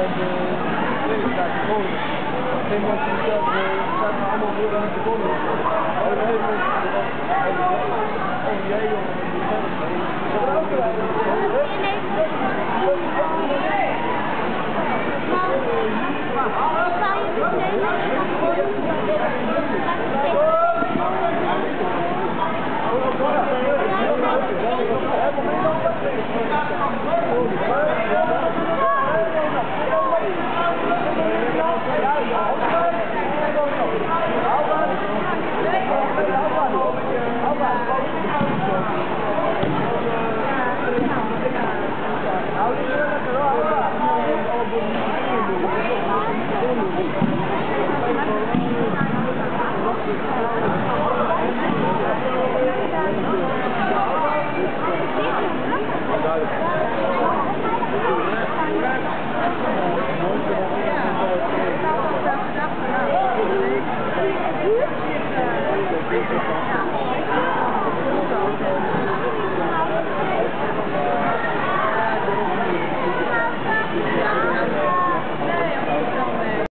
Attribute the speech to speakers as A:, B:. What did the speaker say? A: said, uh, that
B: Thank you.